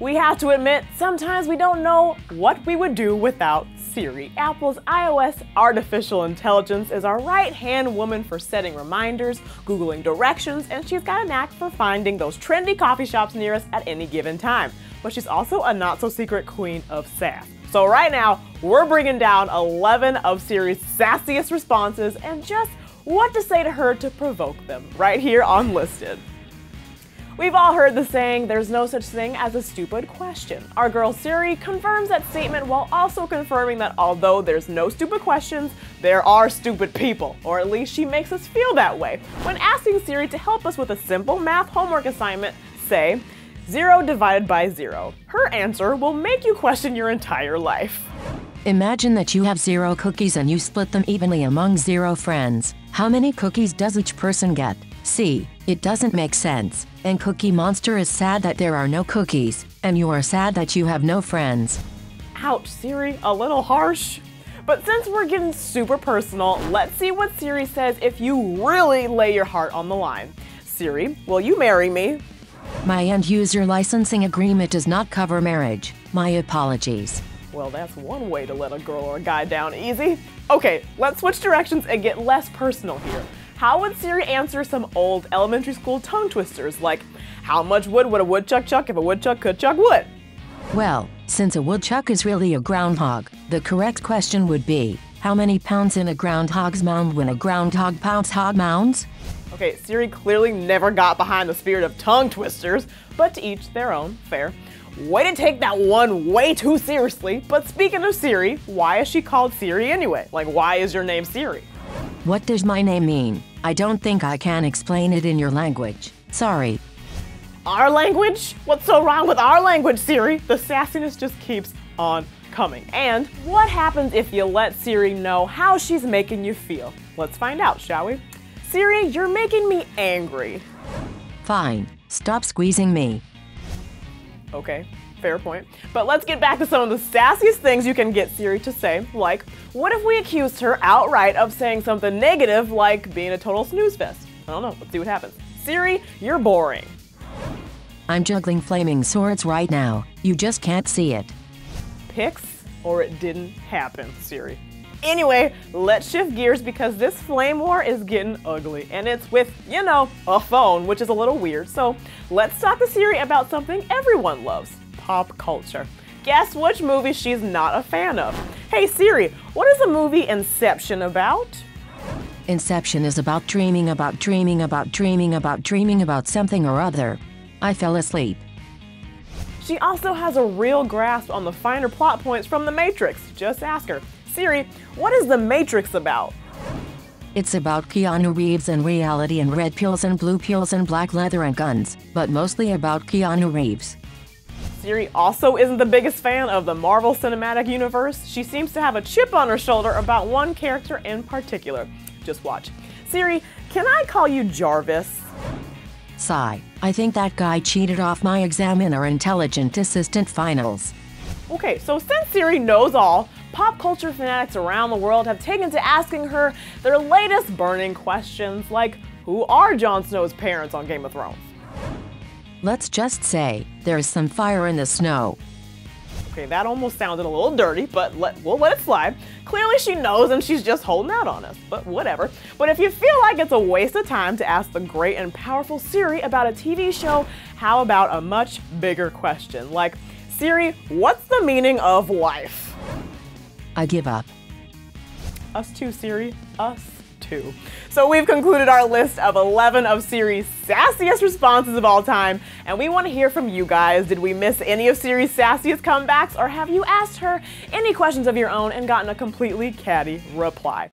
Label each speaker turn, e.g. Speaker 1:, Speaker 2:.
Speaker 1: We have to admit, sometimes we don't know what we would do without Siri. Apple's iOS artificial intelligence is our right hand woman for setting reminders, Googling directions, and she's got a knack for finding those trendy coffee shops near us at any given time. But she's also a not so secret queen of sass. So, right now, we're bringing down 11 of Siri's sassiest responses and just what to say to her to provoke them right here on Listed. We've all heard the saying, there's no such thing as a stupid question. Our girl Siri confirms that statement while also confirming that although there's no stupid questions, there are stupid people, or at least she makes us feel that way. When asking Siri to help us with a simple math homework assignment, say, 0 divided by 0. Her answer will make you question your entire life.
Speaker 2: Imagine that you have zero cookies and you split them evenly among zero friends. How many cookies does each person get? See, it doesn't make sense. And Cookie Monster is sad that there are no cookies, and you are sad that you have no friends.
Speaker 1: Ouch, Siri, a little harsh. But since we're getting super personal, let's see what Siri says if you really lay your heart on the line. Siri, will you marry me?
Speaker 2: My end user licensing agreement does not cover marriage. My apologies.
Speaker 1: Well, that's one way to let a girl or a guy down easy. Okay, let's switch directions and get less personal here. How would Siri answer some old elementary school tongue twisters like, how much wood would a woodchuck chuck if a woodchuck could chuck wood?
Speaker 2: Well, since a woodchuck is really a groundhog, the correct question would be, how many pounds in a groundhog's mound when a groundhog pounds hog mounds?
Speaker 1: Okay, Siri clearly never got behind the spirit of tongue twisters, but to each their own, fair. Way to take that one way too seriously. But speaking of Siri, why is she called Siri anyway? Like, why is your name Siri?
Speaker 2: What does my name mean? I don't think I can explain it in your language. Sorry.
Speaker 1: Our language? What's so wrong with our language, Siri? The sassiness just keeps on coming. And what happens if you let Siri know how she's making you feel? Let's find out, shall we? Siri, you're making me angry.
Speaker 2: Fine. Stop squeezing me.
Speaker 1: Okay, fair point. But let's get back to some of the sassiest things you can get Siri to say, like, what if we accused her outright of saying something negative like being a total snooze fest? I don't know, let's see what happens. Siri, you're boring.
Speaker 2: I'm juggling flaming swords right now. You just can't see it.
Speaker 1: Pics or it didn't happen, Siri. Anyway, let's shift gears because this flame war is getting ugly and it's with, you know, a phone, which is a little weird. So let's talk to Siri about something everyone loves pop culture. Guess which movie she's not a fan of? Hey Siri, what is the movie Inception about?
Speaker 2: Inception is about dreaming about dreaming about dreaming about dreaming about something or other. I fell asleep.
Speaker 1: She also has a real grasp on the finer plot points from The Matrix. Just ask her. Siri, what is The Matrix about?
Speaker 2: It's about Keanu Reeves and reality and red pills and blue pills and black leather and guns, but mostly about Keanu Reeves.
Speaker 1: Siri also isn't the biggest fan of the Marvel Cinematic Universe. She seems to have a chip on her shoulder about one character in particular. Just watch. Siri, can I call you Jarvis?
Speaker 2: Sigh. I think that guy cheated off my exam in our intelligent assistant finals.
Speaker 1: Okay, so since Siri knows all, pop culture fanatics around the world have taken to asking her their latest burning questions, like who are Jon Snow's parents on Game of Thrones?
Speaker 2: Let's just say there's some fire in the snow.
Speaker 1: Okay, that almost sounded a little dirty, but let, we'll let it slide. Clearly she knows and she's just holding out on us, but whatever. But if you feel like it's a waste of time to ask the great and powerful Siri about a TV show, how about a much bigger question? Like, Siri, what's the meaning of life?
Speaker 2: I give up.
Speaker 1: Us too, Siri. Us So we've concluded our list of 11 of Siri's sassiest responses of all time, and we want to hear from you guys. Did we miss any of Siri's sassiest comebacks, or have you asked her any questions of your own and gotten a completely catty reply?